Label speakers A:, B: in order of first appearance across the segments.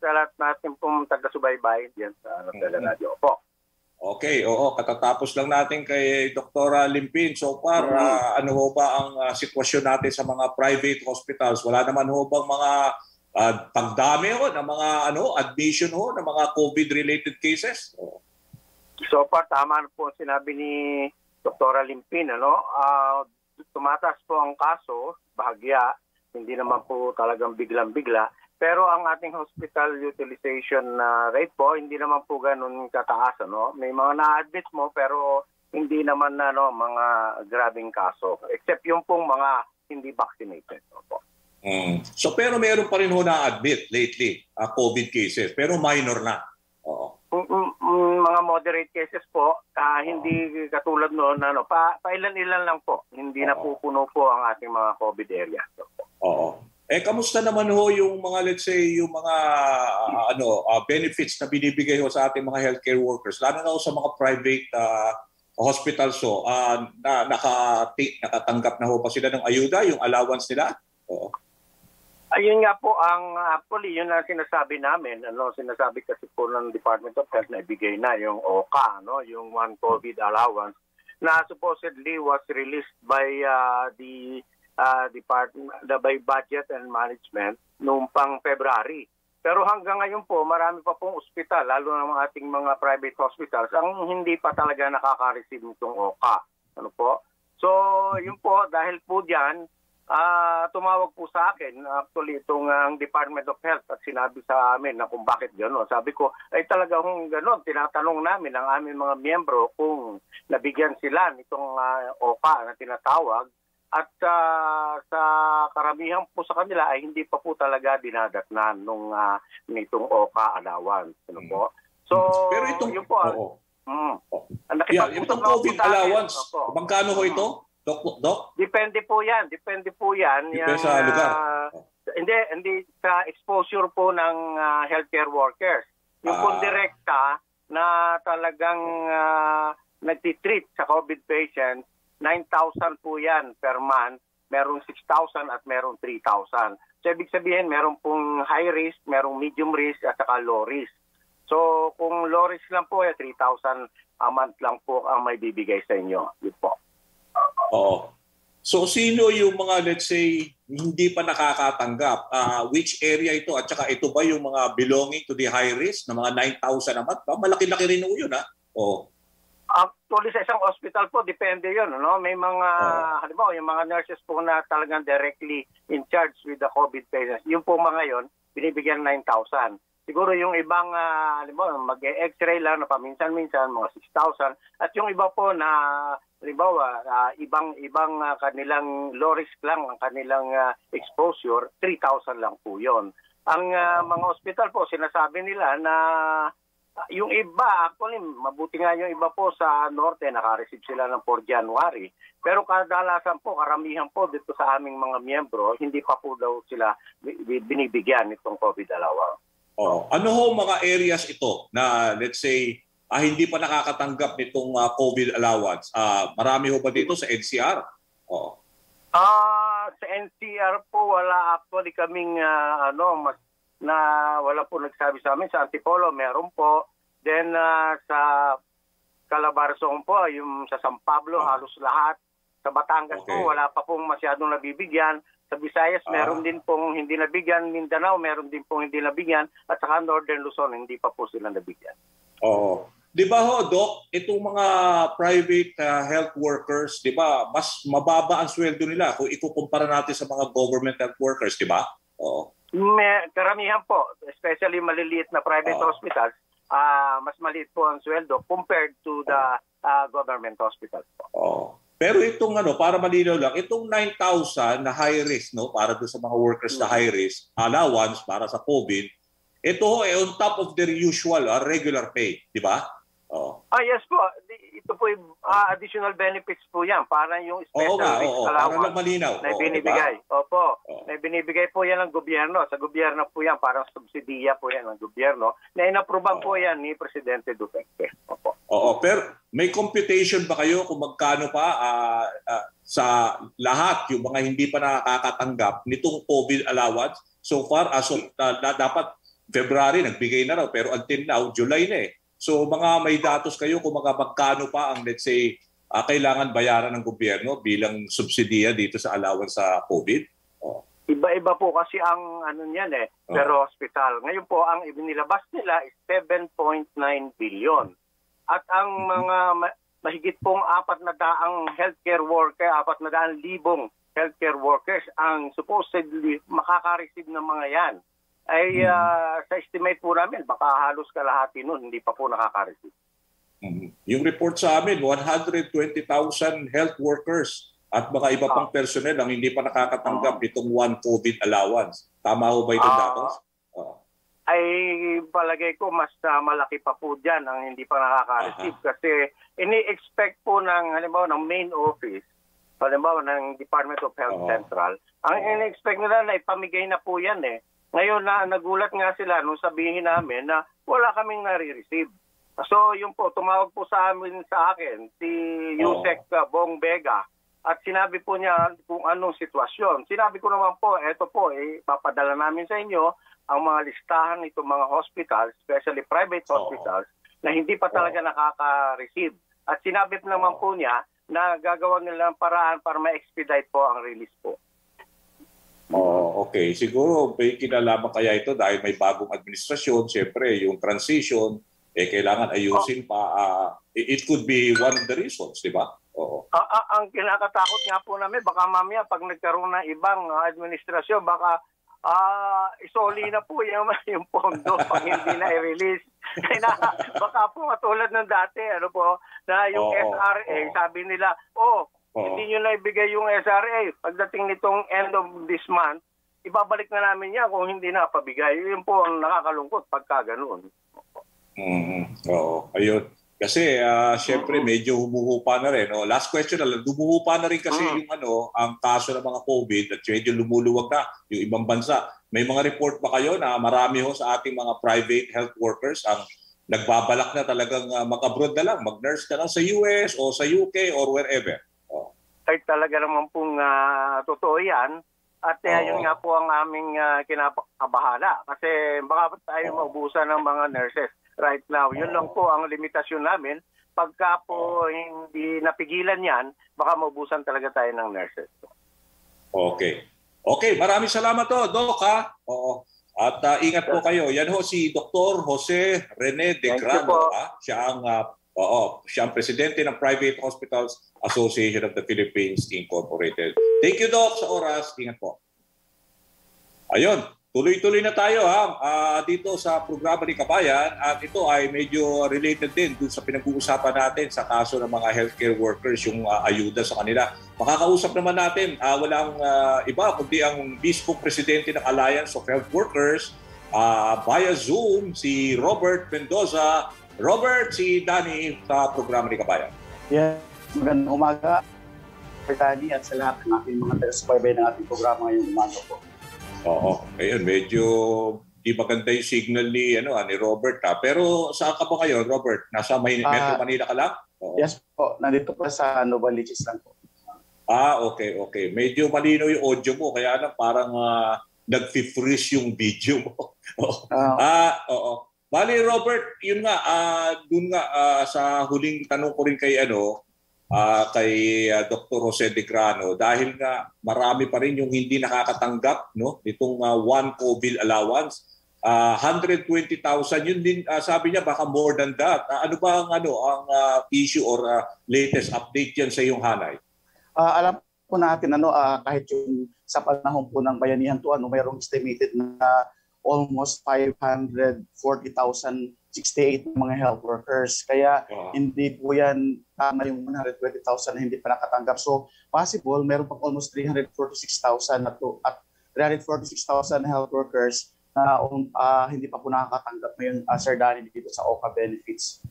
A: sa lahat natin pong taga-subaybay diyan sa mm Radio. Opo.
B: Okay, oo, katatapos lang natin kay Dr. Limpin. So far, mm-hmm. uh, ano ho ba ang uh, sitwasyon natin sa mga private hospitals? Wala naman ho bang mga uh, pagdami ho ng mga ano, admission ho ng mga COVID-related cases? Oh.
A: So far, tama po sinabi ni Dr. Limpin. Ano? Uh, tumataas po ang kaso, bahagya, hindi naman po talagang biglang-bigla. Pero ang ating hospital utilization uh, rate po, hindi naman po ganun kataas. Ano? May mga na-admit mo pero hindi naman ano, mga grabing kaso. Except yung pong mga hindi vaccinated. Opo.
B: Mm. So pero meron pa rin ho na-admit lately, uh, COVID cases, pero minor na. Oo.
A: Mm, mm, mm, mga moderate cases po, uh, hindi katulad noon, ano, pa, pa ilan-ilan lang po. Hindi na pupuno po ang ating mga COVID area.
B: Oo. Eh kamusta naman ho yung mga let's say yung mga uh, ano uh, benefits na binibigay ho sa ating mga healthcare workers lalo na ho sa mga private uh, hospitals so uh, na naka nakatanggap na ho pa sila ng ayuda yung allowance nila? Oo.
A: Ayun nga po ang actually yun ang sinasabi namin ano sinasabi kasi po ng Department of Health na ibigay na yung OCA no yung one COVID allowance na supposedly was released by uh, the uh, Department by Budget and Management noong pang February. Pero hanggang ngayon po, marami pa pong ospital, lalo na mga ating mga private hospitals, ang hindi pa talaga nakaka-receive nitong OCA. Ano po? So, yun po, dahil po diyan, uh, tumawag po sa akin, actually, itong ang uh, Department of Health at sinabi sa amin na kung bakit gano'n. Sabi ko, ay talaga kung gano'n, tinatanong namin ang aming mga miyembro kung nabigyan sila nitong uh, OCA na tinatawag at uh, sa karamihan po sa kanila ay hindi pa po talaga dinadatnan nung uh, nitong OCA allowance. Ano po? So,
B: Pero itong, yun po,
A: oo. Mm,
B: yeah, itong COVID allowance, magkano ho ito? Dok, Dok?
A: Depende po yan. Depende po yan.
B: Depende yan, sa lugar.
A: Uh, hindi, hindi sa exposure po ng uh, healthcare workers. Yung ah. po direkta na talagang uh, nagtitreat sa COVID patients, 9,000 po yan per month. Merong 6,000 at merong 3,000. So, ibig sabihin, meron pong high risk, merong medium risk, at saka low risk. So, kung low risk lang po, eh, 3,000 a month lang po ang may bibigay sa inyo. Yun po.
B: Oo. So, sino yung mga, let's say, hindi pa nakakatanggap? Uh, which area ito? At saka ito ba yung mga belonging to the high risk na mga 9,000 a month? Malaki-laki rin yun, ha? Oo.
A: Actually, sa isang hospital po, depende yun. No? May mga, uh, halimbawa, yung mga nurses po na talagang directly in charge with the COVID patients, yung po mga yon binibigyan 9,000. Siguro yung ibang, uh, halimbawa, mag-x-ray lang na paminsan-minsan, mga 6,000. At yung iba po na, halimbawa, uh, ibang, ibang uh, kanilang low risk lang ang kanilang uh, exposure, 3,000 lang po yon Ang uh, mga hospital po, sinasabi nila na yung iba, actually, mabuti nga yung iba po sa norte, naka-receive sila ng 4 January. Pero kadalasan po, karamihan po dito sa aming mga miyembro, hindi pa po daw sila binibigyan itong COVID allowance.
B: Oh, ano ho mga areas ito na let's say ah, hindi pa nakakatanggap nitong uh, COVID allowance? Uh, marami ho ba dito sa NCR?
A: Oh. Ah, uh, sa NCR po wala actually kaming uh, ano mas na wala po nagsabi sa amin. Sa Antipolo, meron po. Then uh, sa Calabarzon po, yung sa San Pablo, uh halos lahat. Sa Batangas okay. po, wala pa pong masyadong nabibigyan. Sa Visayas, uh meron din pong hindi nabigyan. Mindanao, meron din pong hindi nabigyan. At saka Northern Luzon, hindi pa po sila nabigyan.
B: Oo. Di ba ho, Doc, itong mga private uh, health workers, di ba, mas mababa ang sweldo nila kung ikukumpara natin sa mga government health workers, di ba? Oo.
A: May, karamihan po, especially maliliit na private oh. hospitals, uh, mas maliit po ang sweldo compared to the uh, government hospitals po.
B: Oh. Pero itong ano, para malinaw lang, itong 9,000 na high risk, no, para do sa mga workers na high risk, allowance para sa COVID, ito ay on top of their usual uh, regular pay, di ba?
A: Oh. Ah, yes po. Ito po yung uh, additional benefits po yan. Para yung special oo,
B: nga, oo, allowance para malinaw.
A: na binibigay. Diba? Opo. Oh. Na binibigay po yan ng gobyerno. Sa gobyerno po yan. Parang subsidiya po yan ng gobyerno. Na inaproban oh. po yan ni Presidente Duterte. Opo.
B: Oo. Pero may computation ba kayo kung magkano pa uh, uh, sa lahat yung mga hindi pa nakakatanggap nitong COVID allowance? So far, as of, uh, dapat February, nagbigay na raw, pero until now, July na eh. So mga may datos kayo kung mga magkano pa ang let's say uh, kailangan bayaran ng gobyerno bilang subsidiya dito sa allowance sa COVID?
A: Oh. Iba-iba po kasi ang ano niyan eh, oh. pero hospital. Ngayon po ang ibinilabas nila is 7.9 billion. At ang mm-hmm. mga mahigit pong apat na daang healthcare worker, apat na daang libong healthcare workers ang supposedly makaka-receive ng mga yan ay uh, sa estimate po namin baka halos kalahati nun hindi pa po nakaka-receive.
B: Mm-hmm. Yung report sa amin 120,000 health workers at mga iba pang ah. personnel ang hindi pa nakakatanggap uh, nitong one COVID allowance. Tama ho ba itong uh, datos?
A: Ay palagay ko mas uh, malaki pa po dyan ang hindi pa nakaka-receive uh-huh. kasi ini-expect po ng halimbawa ng main office halimbawa ng Department of Health uh-huh. Central ang uh-huh. ini-expect nila na ipamigay na po yan eh ngayon na nagulat nga sila nung sabihin namin na wala kaming nare-receive. So yung po, tumawag po sa amin sa akin si Yusek oh. Bong Vega at sinabi po niya kung anong sitwasyon. Sinabi ko naman po, eto po, eh, papadala namin sa inyo ang mga listahan nitong mga hospitals, especially private hospitals, oh. na hindi pa talaga oh. nakaka-receive. At sinabi po naman po niya na gagawa nila ng paraan para ma-expedite po ang release po.
B: Oh, okay. Siguro may kinalaman kaya ito dahil may bagong administrasyon. Siyempre, yung transition, eh, kailangan ayusin pa. Uh, it could be one of the reasons, di ba?
A: Oo. Uh, uh, ang kinakatakot nga po namin, baka mamaya pag nagkaroon ng ibang uh, administrasyon, baka uh, isoli na po yung, yung pondo pag hindi na i-release. na, baka po katulad ng dati, ano po, na yung oh, SRA, oh. sabi nila, oh, Oo. Hindi nyo na ibigay yung SRA. Pagdating nitong end of this month, ibabalik na namin yan kung hindi na pabigay. Yun po ang nakakalungkot pagka ganun.
B: Mm-hmm. Oo, ayun. Kasi uh, syempre medyo humuhupa na rin. No? Last question na lang, humuhupa na rin kasi mm. yung ano, ang kaso ng mga COVID at medyo lumuluwag na yung ibang bansa. May mga report ba kayo na marami ho sa ating mga private health workers ang nagbabalak na talagang uh, mag-abroad na lang, mag-nurse ka lang sa US o sa UK or wherever?
A: ay talaga naman pong uh, totoo yan. At uh, yun nga po ang aming uh, kinakabahala. Kasi baka tayo maubusan ng mga nurses right now. Yun lang po ang limitasyon namin. Pagka po hindi napigilan yan, baka maubusan talaga tayo ng nurses.
B: Okay. Okay, maraming salamat to, Doc ha. Oo. At uh, ingat po kayo. Yan ho si Dr. Jose Rene De Grano. Ha? Siya ang uh, Oo, siya ang presidente ng Private Hospitals Association of the Philippines Incorporated. Thank you, Doc, sa oras. Ingat po. Ayun, tuloy-tuloy na tayo ha, uh, dito sa programa ni Kabayan at ito ay medyo related din dun sa pinag-uusapan natin sa kaso ng mga healthcare workers, yung uh, ayuda sa kanila. Makakausap naman natin, uh, walang uh, iba kundi ang Bispo Presidente ng Alliance of Health Workers uh, via Zoom, si Robert Mendoza, Robert, si Danny sa programa ni Kabayan.
C: Yeah, magandang umaga. Danny at sa lahat ng ating mga taga-subaybay ng ating programa ngayong umaga po.
B: Oo, ayun, medyo di maganda yung signal ni ano ah, ni Robert ha. Pero saan ka ba ngayon, Robert? Nasa May- uh, Metro Manila ka lang?
C: Oo. Yes po, nandito pa sa Novaliches lang po.
B: Ah, okay, okay. Medyo malinaw yung audio mo kaya lang parang uh, nag-freeze yung video mo. uh, ah, oo. Bali Robert, yun nga uh, dun nga uh, sa huling tanong ko rin kay ano uh, kay uh, Dr. Jose De Grano dahil nga marami pa rin yung hindi nakakatanggap no nitong uh, one COVID allowance. Uh, 120,000 yun din uh, sabi niya baka more than that. Uh, ano ba ang ano ang uh, issue or uh, latest update yan sa iyong hanay?
C: Uh, alam po natin ano uh, kahit yung sa panahon po ng bayanihan to ano mayroong estimated na almost 540,068 mga health workers. Kaya wow. hindi po yan tama yung 120,000 na hindi pa nakatanggap. So possible, meron pang almost 346,000 na to, at 346,000 health workers na uh, hindi pa po nakakatanggap ngayon, uh, Sir Danny, dito sa OCA benefits.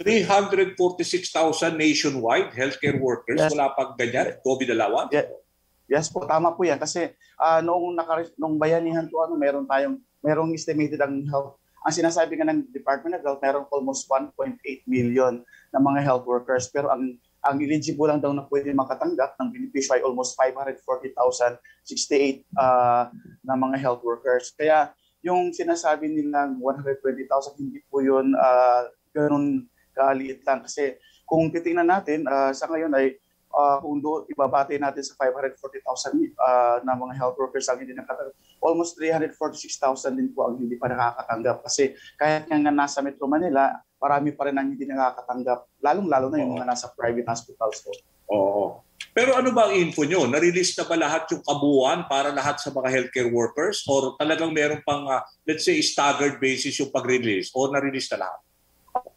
B: 346,000 nationwide healthcare workers, yes. wala pang ganyan, COVID allowance?
C: Yeah. Yes po, tama po yan. Kasi uh, noong, naka, noong bayanihan to, ano, meron tayong, merong estimated ang health. Ang sinasabi nga ng Department of Health, merong almost 1.8 million na mga health workers. Pero ang ang eligible lang daw na pwede makatanggap ng benepisyo ay almost 540,068 uh, na mga health workers. Kaya yung sinasabi nilang 120,000 hindi po yun uh, ganun kaliit lang kasi kung titingnan natin uh, sa ngayon ay uh, kung do, ibabati natin sa 540,000 uh, na mga health workers ang hindi nakatanggap, almost 346,000 din po ang hindi pa nakakatanggap. Kasi kahit nga nasa Metro Manila, marami pa rin ang hindi nakakatanggap, lalong-lalo na yung mga nasa private hospitals po.
B: Oo. Pero ano ba ang info nyo? Na-release na ba lahat yung kabuuan para lahat sa mga healthcare workers? Or talagang meron pang, uh, let's say, staggered basis yung pag-release? O na-release na lahat?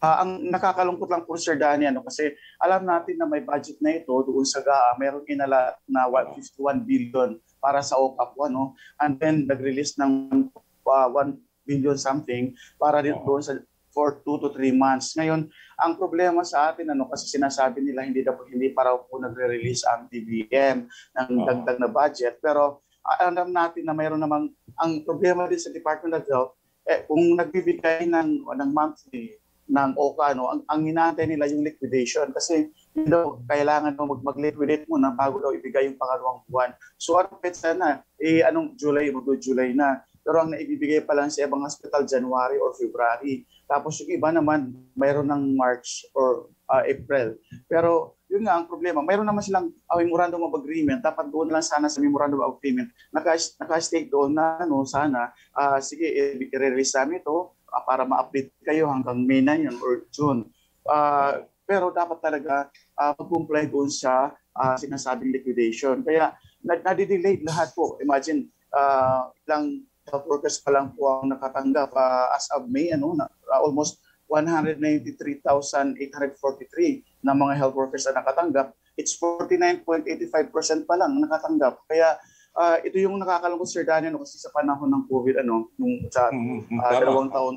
C: Uh, ang nakakalungkot lang po Sir Danny ano kasi alam natin na may budget na ito doon sa GAA meron inala na 151 billion para sa OCAP ano. And then nag-release ng uh, 1 billion something para din doon sa for 2 to 3 months. Ngayon, ang problema sa atin ano kasi sinasabi nila hindi daw hindi para po nagre-release ang DBM ng dagdag na budget. Pero alam natin na mayroon namang ang problema din sa Department of Health eh, kung nagbibigay ng ng monthly ng OCA, no, ang, ang inaantay nila yung liquidation kasi you know, kailangan mo mag-liquidate muna bago daw ibigay yung pangalawang buwan. So ano petsa na, eh anong July, mag-July na. Pero ang naibibigay pa lang sa ibang hospital January or February. Tapos yung iba naman, mayroon ng March or uh, April. Pero yun nga ang problema. Mayroon naman silang uh, memorandum of agreement. Dapat doon lang sana sa memorandum of agreement. Naka, naka-state doon na ano, sana, uh, sige, i-release namin ito para ma-update kayo hanggang May na yan or June. Uh, pero dapat talaga uh, mag-comply doon sa uh, sinasabing liquidation. Kaya nadidelay lahat po. Imagine, uh, ilang health workers pa lang po ang nakatanggap uh, as of May, ano, na, uh, almost 193,843 na mga health workers na nakatanggap. It's 49.85% pa lang nakatanggap. Kaya uh, ito yung nakakalungkot Sir Daniel kasi sa panahon ng COVID ano nung sa uh, dalawang taon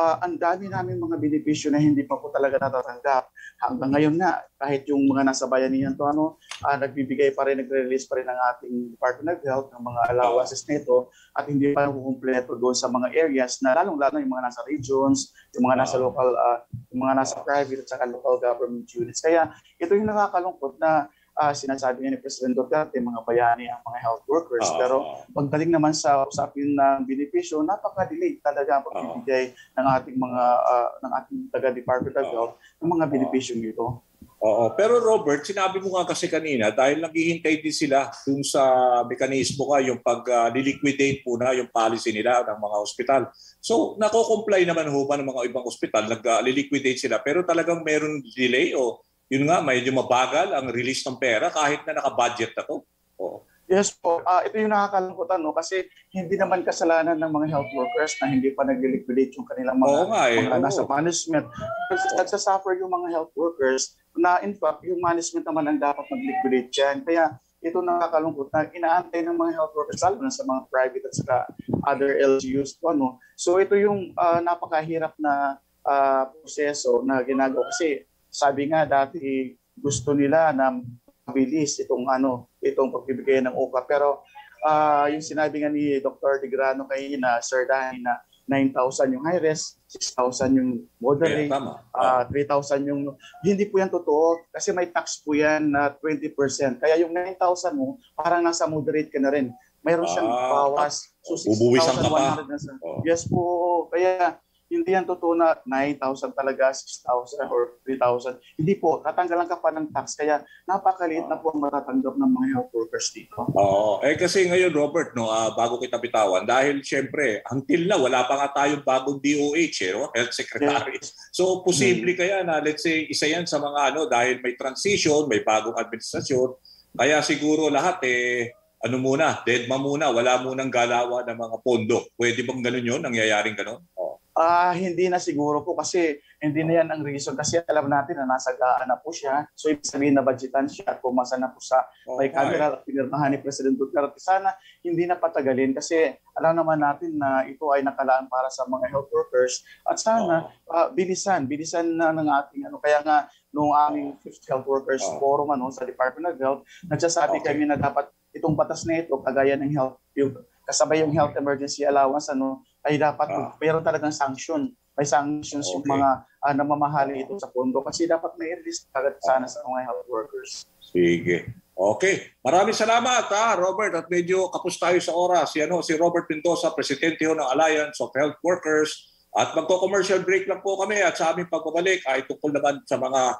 C: uh, ang dami namin mga benepisyo na hindi pa po talaga natatanggap. Hanggang ngayon na, kahit yung mga nasa bayanihan to, ano, uh, nagbibigay pa rin, nagre-release pa rin ng ating Department of Health ng mga allowances nito at hindi pa kukumpleto doon sa mga areas na lalong-lalo yung mga nasa regions, yung mga nasa local, uh, yung mga nasa private at saka local government units. Kaya ito yung nakakalungkot na uh, sinasabi nga ni President Duterte, mga bayani ang mga health workers. Uh, Pero pagdating naman sa usapin ng benepisyo, napaka-delay talaga ang pagbibigay uh, ng ating mga uh, ng ating taga-Department of Health ng mga benepisyo nito.
B: Oo. Pero Robert, sinabi mo nga kasi kanina, dahil naghihintay din sila dun sa mekanismo ka, yung pag-liquidate uh, po na yung policy nila ng mga ospital. So, nako-comply naman ho ba ng mga ibang ospital, nag-liquidate sila, pero talagang meron delay o yun nga, medyo mabagal ang release ng pera kahit na naka-budget na to. Oo.
C: Yes po. Uh, ito yung nakakalungkot no? kasi hindi naman kasalanan ng mga health workers na hindi pa nag-liquidate yung kanilang mga, Oo nga, eh. mga Oo. nasa management. Nagsasuffer yung mga health workers na in fact yung management naman ang dapat mag-liquidate dyan. Kaya ito nakakalungkot na inaantay ng mga health workers lalo na sa mga private at saka other LGUs po. No? So ito yung uh, napakahirap na uh, proseso na ginagawa kasi sabi nga dati gusto nila na mabilis itong ano, itong pagbibigay ng UKA. Pero uh, yung sinabi nga ni Dr. Degrano na Sir Dani, na 9,000 yung high risk, 6,000 yung moderate, yeah, uh, 3,000 yung... Hindi po yan totoo kasi may tax po yan na 20%. Kaya yung 9,000 mo, parang nasa moderate ka na rin. Mayroon siyang ah, bawas.
B: So 6,100
C: na sa... Oh. Yes po. Kaya hindi yan totoo na 9,000 talaga, 6,000 or 3,000. Hindi po, tatanggalan ka pa ng tax. Kaya napakaliit na po ang matatanggap ng mga health workers dito.
B: Oo. Eh kasi ngayon, Robert, no, uh, bago kita bitawan, dahil syempre, until na, wala pa nga tayong bagong DOH, eh, no? Health Secretary. Yes. So, posible hmm. kaya na, let's say, isa yan sa mga ano, dahil may transition, may bagong administrasyon, kaya siguro lahat eh, ano muna, deadma muna, wala munang galawa ng mga pondo. Pwede bang ganun yun? Nangyayaring ganun?
C: Uh, hindi na siguro po kasi hindi na yan ang reason kasi alam natin na nasa gaan na po siya. So ibig sabihin na budgetan siya at pumasa na po sa may okay. camera at pinirmahan ni President Duterte. Sana hindi na patagalin kasi alam naman natin na ito ay nakalaan para sa mga health workers at sana uh, bilisan, bilisan na ng ating ano. Kaya nga nung aming Fifth Health Workers. Forum ano, sa Department of Health, nagsasabi okay. kami na dapat itong batas na ito, kagaya ng health, kasabay yung health emergency allowance, ano, ay dapat ah. mayroon talagang sanction. May sanctions okay. yung mga uh, namamahali ito sa pondo kasi dapat may release agad sana sa mga health workers.
B: Sige. Okay. Maraming salamat ha, Robert. At medyo kapos tayo sa oras. Yan ho, si Robert Mendoza, Presidente ho ng Alliance of Health Workers. At magko-commercial break lang po kami at sa aming pagbabalik ay tungkol naman sa mga